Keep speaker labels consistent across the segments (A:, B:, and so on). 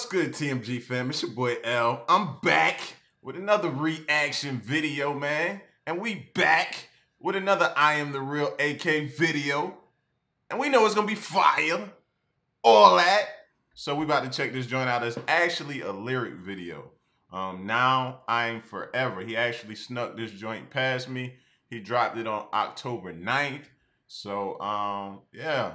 A: What's good, TMG fam? It's your boy L. I'm back with another reaction video, man. And we back with another I Am The Real AK video. And we know it's gonna be fire. All that. So we about to check this joint out. It's actually a lyric video. Um, now I'm forever. He actually snuck this joint past me. He dropped it on October 9th. So um, yeah.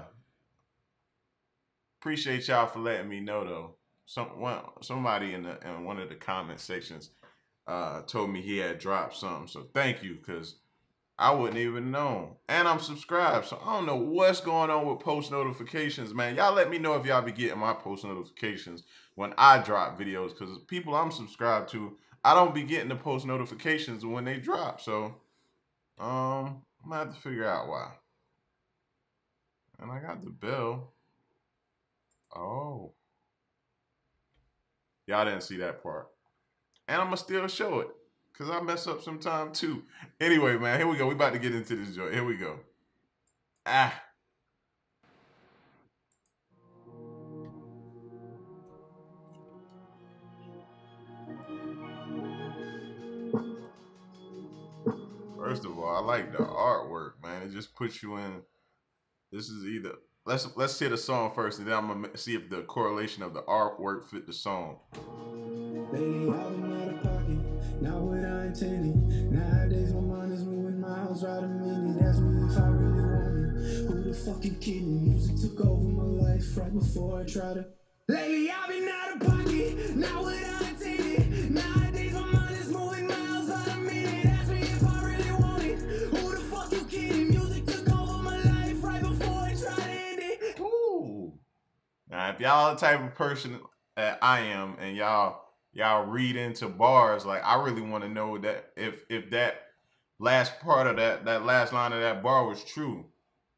A: Appreciate y'all for letting me know though. Some one somebody in the in one of the comment sections uh told me he had dropped something. So thank you, because I wouldn't even know. And I'm subscribed, so I don't know what's going on with post notifications, man. Y'all let me know if y'all be getting my post notifications when I drop videos, because people I'm subscribed to, I don't be getting the post notifications when they drop. So, um, I'm gonna have to figure out why. And I got the bell. Y'all didn't see that part. And I'm gonna still show it. Cause I mess up sometime too. Anyway, man, here we go. We about to get into this joint. Here we go. Ah. First of all, I like the artwork, man. It just puts you in. This is either let's let's hear the song first, and then I'm gonna see if the correlation of the artwork fit the song.
B: Pocket, not what I intended. Nowadays my mind is moving miles right a minute. Ask me if I really want it. Who the fuck you kidding? Music took over my life right before I tried to. I've been if
A: y'all the type of person that I am, and y'all y'all read into bars, like I really want to know that if if that last part of that that last line of that bar was true,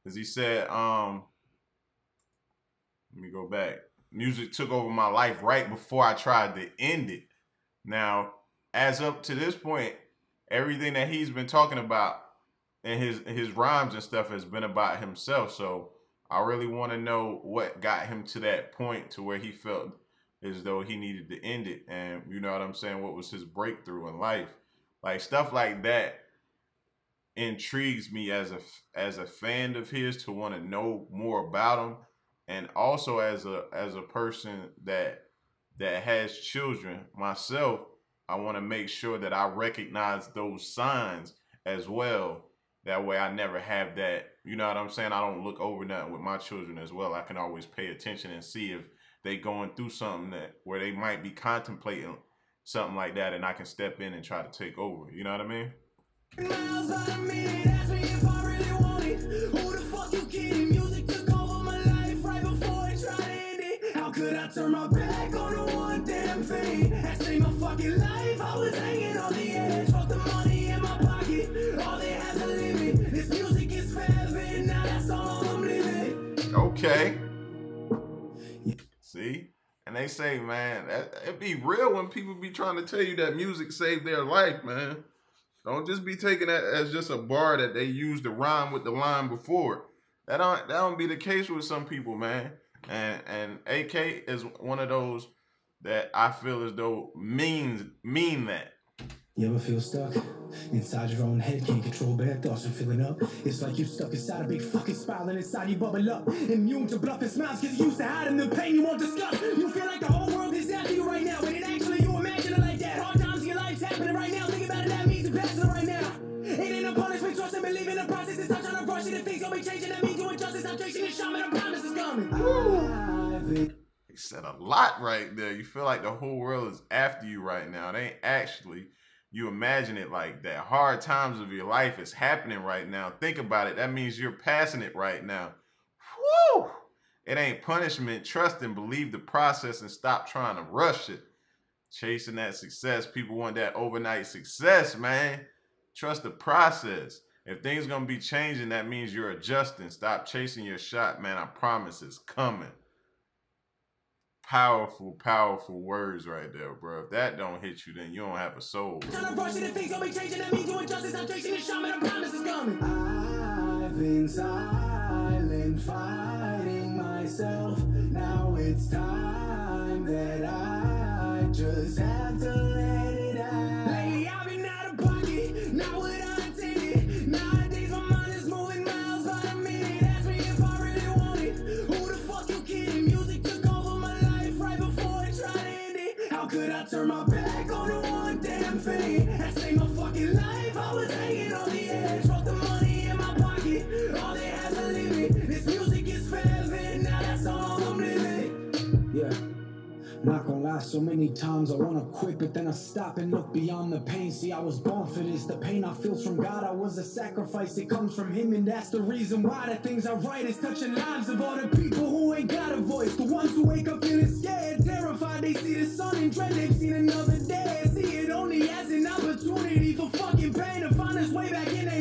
A: because he said, um, let me go back. Music took over my life right before I tried to end it. Now, as up to this point, everything that he's been talking about and his his rhymes and stuff has been about himself. So I really want to know what got him to that point to where he felt as though he needed to end it. And you know what I'm saying? What was his breakthrough in life? Like stuff like that intrigues me as a as a fan of his to want to know more about him and also as a as a person that that has children myself I want to make sure that I recognize those signs as well that way I never have that you know what I'm saying I don't look over nothing with my children as well I can always pay attention and see if they going through something that where they might be contemplating something like that and I can step in and try to take over. You know what I mean?
B: Could I turn my back on the one damn thing? That saved my fucking life.
A: And they say, man, that, it be real when people be trying to tell you that music saved their life, man. Don't just be taking that as just a bar that they used to rhyme with the line before. That don't that don't be the case with some people, man. And and AK is one of those that I feel as though means mean that.
B: You ever feel stuck? Inside your own head, can't control bad thoughts and filling up. It's like you're stuck inside a big fucking spiral and inside you bubble up. Immune to bluff and smiles cause you used to hiding the pain you won't discuss. You feel like the whole world is after you right now, but it actually you imagine it like that. Hard times in your life's happening right now. Think about it, that means you're passing right now. It ain't a punishment, trust and believe in the process. It's not trying to rush it, and things gonna be changing. That means doing justice, I'm chasing the shaman, I promise it's coming.
A: He said a lot right there. You feel like the whole world is after you right now. It ain't actually. You imagine it like that. Hard times of your life is happening right now. Think about it. That means you're passing it right now. Whew! It ain't punishment. Trust and believe the process and stop trying to rush it. Chasing that success. People want that overnight success, man. Trust the process. If things gonna be changing, that means you're adjusting. Stop chasing your shot, man. I promise it's coming powerful, powerful words right there, bro. If that don't hit you, then you don't have a soul.
B: Trying to rush it and things gonna be changing. That means doing justice. I'm chasing the shaman. I promise it's coming. I've been silent, fighting myself. Now it's time that I just have to let so many times I wanna quit, but then I stop and look beyond the pain. See, I was born for this. The pain I feel's from God. I was a sacrifice. It comes from Him, and that's the reason why the things I write is touching lives of all the people who ain't got a voice. The ones who wake up feeling scared, terrified. They see the sun and dread. They've seen another day. See it only as an opportunity for fucking pain to find its way back in their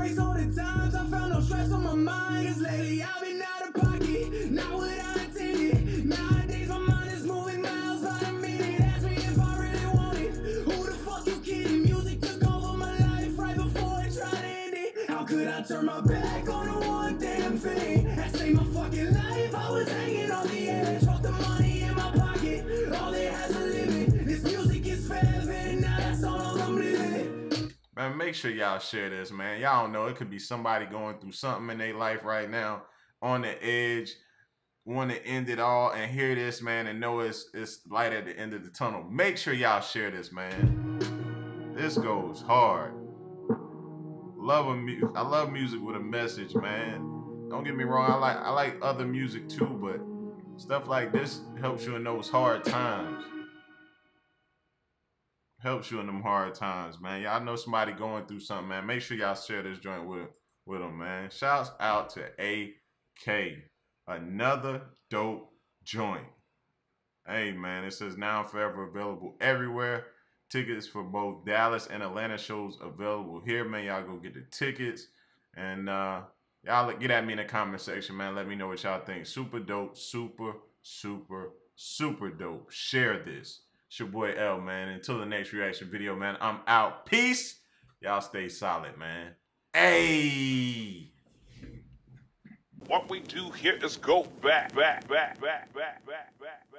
B: I all the times I found no stress on my mind. Cause lately I've been out of pocket, not what I intended. Nowadays my mind is moving miles by the minute. Ask me if I really want it. Who the fuck you kidding? Music took over my life right before it tried to end it. How could I turn my back on the one damn thing that saved my fucking life? I was hanging on the edge,
A: Man, make sure y'all share this, man. Y'all know it could be somebody going through something in their life right now, on the edge, want to end it all, and hear this, man, and know it's it's light at the end of the tunnel. Make sure y'all share this, man. This goes hard. Love a mu- I love music with a message, man. Don't get me wrong. I like I like other music too, but stuff like this helps you in those hard times helps you in them hard times, man. Y'all know somebody going through something, man. Make sure y'all share this joint with with them, man. Shouts out to AK, another dope joint. Hey, man, it says now forever available everywhere. Tickets for both Dallas and Atlanta shows available here, man. Y'all go get the tickets and uh y'all get at me in the comment section, man. Let me know what y'all think. Super dope, super, super, super dope. Share this. It's your boy L, man. Until the next reaction video, man, I'm out. Peace. Y'all stay solid, man. Hey.
C: What we do here is go back, back, back, back, back, back, back.